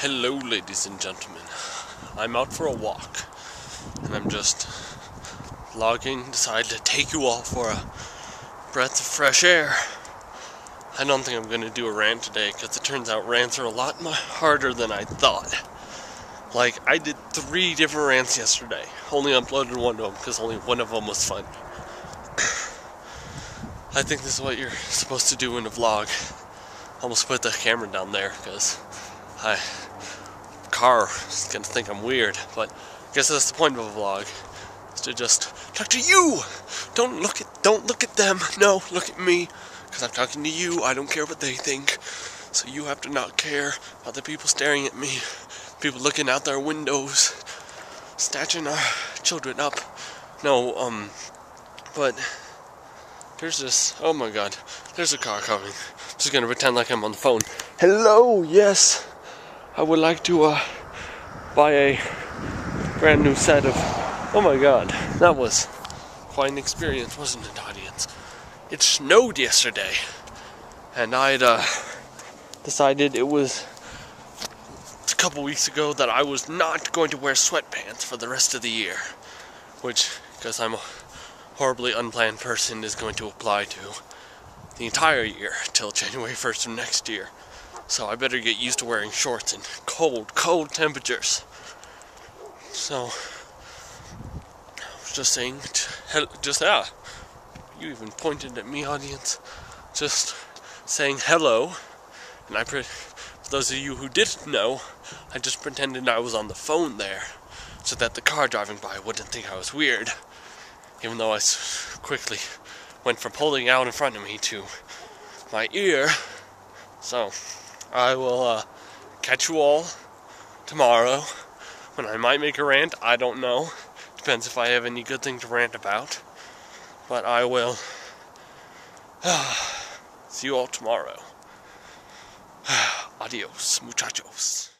Hello, ladies and gentlemen. I'm out for a walk, and I'm just logging. Decided to take you all for a breath of fresh air. I don't think I'm gonna do a rant today because it turns out rants are a lot harder than I thought. Like I did three different rants yesterday. Only uploaded one of them because only one of them was fun. I think this is what you're supposed to do in a vlog. Almost put the camera down there because I car is gonna think I'm weird, but I guess that's the point of a vlog. Is to just talk to you. Don't look at don't look at them. No, look at me. Because I'm talking to you. I don't care what they think. So you have to not care about the people staring at me. People looking out their windows. Snatching our children up. No, um but there's this oh my god. There's a car coming. I'm just gonna pretend like I'm on the phone. Hello, yes. I would like to uh, buy a brand new set of. Oh my god, that was quite an experience, wasn't it, audience? It snowed yesterday, and I'd uh, decided it was a couple weeks ago that I was not going to wear sweatpants for the rest of the year, which, because I'm a horribly unplanned person, is going to apply to the entire year till January 1st of next year. So I better get used to wearing shorts in cold, cold temperatures. So, I was just saying, just ah, you even pointed at me, audience. Just saying hello, and I, pre- for those of you who didn't know, I just pretended I was on the phone there, so that the car driving by wouldn't think I was weird. Even though I quickly went from holding out in front of me to my ear. So. I will uh, catch you all tomorrow when I might make a rant. I don't know. Depends if I have any good thing to rant about. But I will see you all tomorrow. Adios, muchachos.